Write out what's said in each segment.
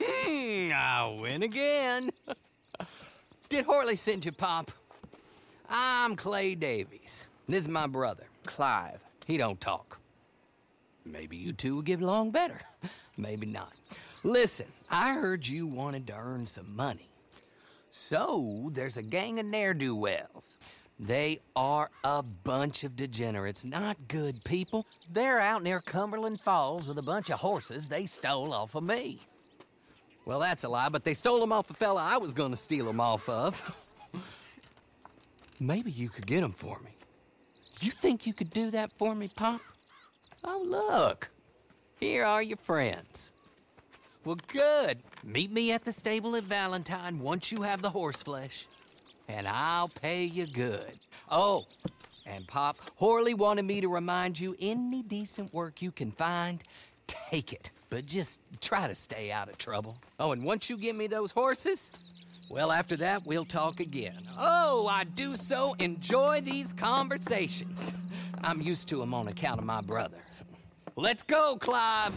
Hmm, I win again. Did Horley send you, Pop? I'm Clay Davies. This is my brother. Clive. He don't talk. Maybe you two will get along better. Maybe not. Listen, I heard you wanted to earn some money. So, there's a gang of ne'er-do-wells. They are a bunch of degenerates, not good people. They're out near Cumberland Falls with a bunch of horses they stole off of me. Well, that's a lie, but they stole them off a fella I was gonna steal them off of. Maybe you could get them for me. You think you could do that for me, Pop? Oh, look. Here are your friends. Well, good. Meet me at the stable at Valentine once you have the horse flesh. And I'll pay you good. Oh, and Pop, Horley wanted me to remind you any decent work you can find, take it. But just try to stay out of trouble. Oh, and once you give me those horses, well, after that, we'll talk again. Oh, I do so enjoy these conversations. I'm used to them on account of my brother. Let's go, Clive.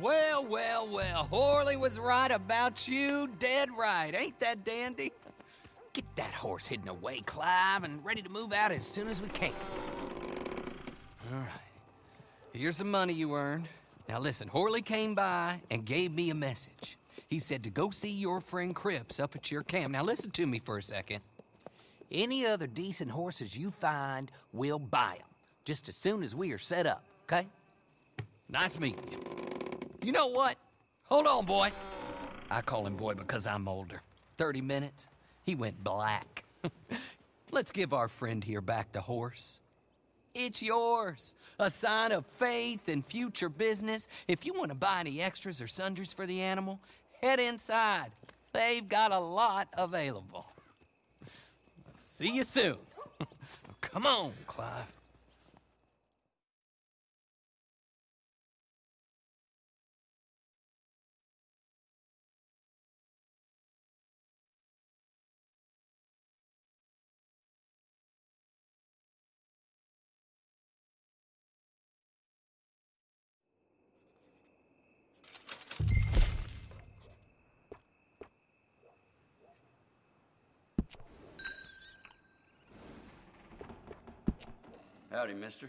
Well, well, well, Horley was right about you, dead right. Ain't that dandy? Get that horse hidden away, Clive, and ready to move out as soon as we can. All right. Here's the money you earned. Now listen, Horley came by and gave me a message. He said to go see your friend Cripps up at your camp. Now listen to me for a second. Any other decent horses you find, we'll buy them. Just as soon as we are set up, okay? Nice meeting you. You know what? Hold on, boy. I call him boy because I'm older. 30 minutes, he went black. Let's give our friend here back the horse. It's yours. A sign of faith and future business. If you want to buy any extras or sundries for the animal, head inside. They've got a lot available. See you soon. Come on, Clive. Howdy, mister.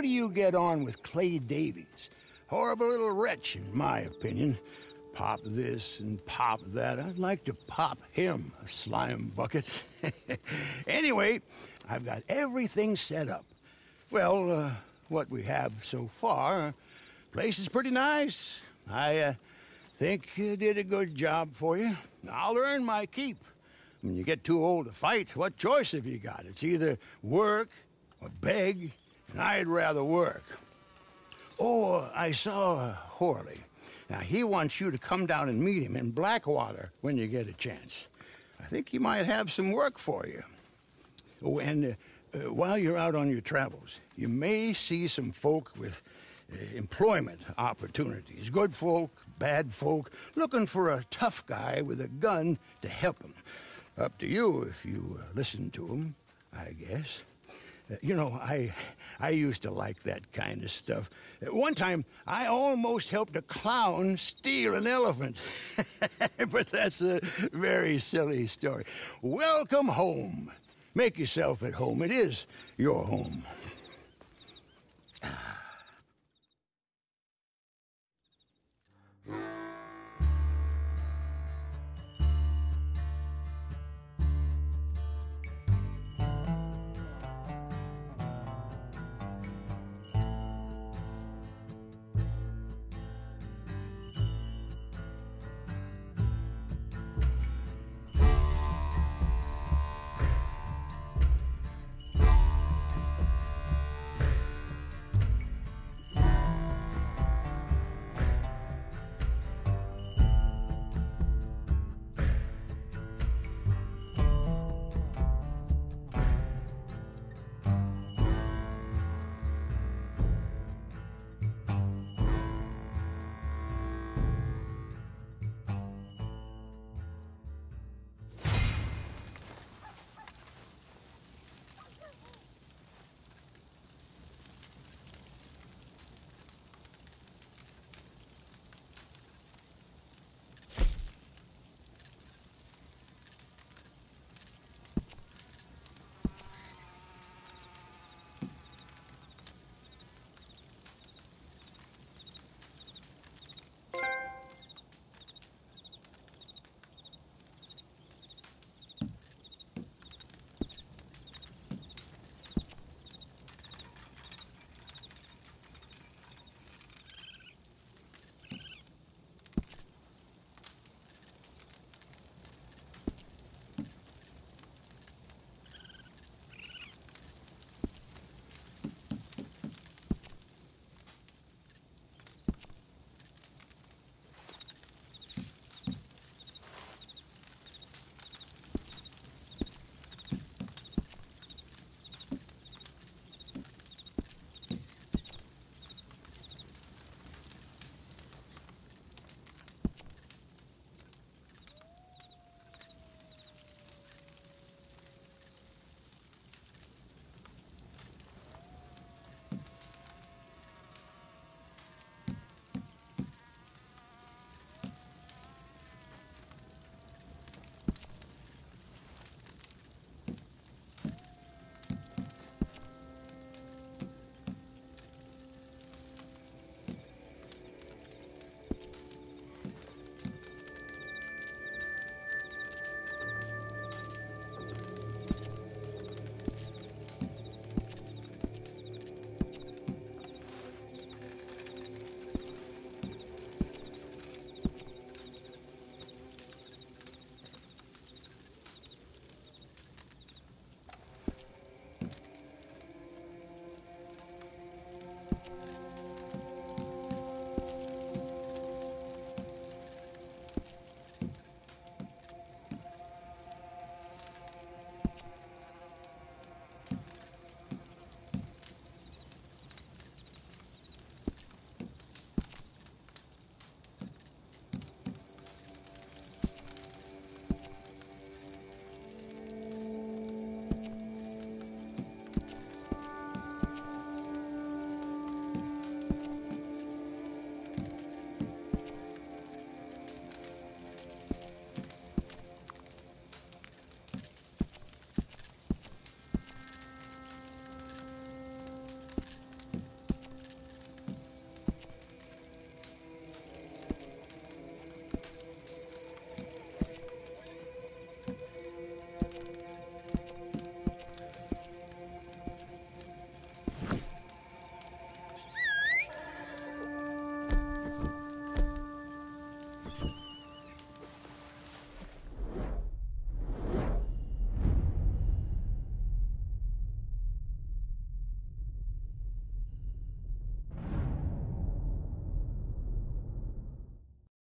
How do you get on with Clay Davies? Horrible little wretch, in my opinion. Pop this and pop that. I'd like to pop him, a slime bucket. anyway, I've got everything set up. Well, uh, what we have so far, place is pretty nice. I uh, think you did a good job for you. I'll earn my keep. When you get too old to fight, what choice have you got? It's either work or beg, I'd rather work. Oh, I saw Horley. Now, he wants you to come down and meet him in Blackwater when you get a chance. I think he might have some work for you. Oh, and uh, uh, while you're out on your travels, you may see some folk with uh, employment opportunities. Good folk, bad folk, looking for a tough guy with a gun to help them. Up to you if you uh, listen to him, I guess. You know, I I used to like that kind of stuff. Uh, one time, I almost helped a clown steal an elephant. but that's a very silly story. Welcome home. Make yourself at home. It is your home.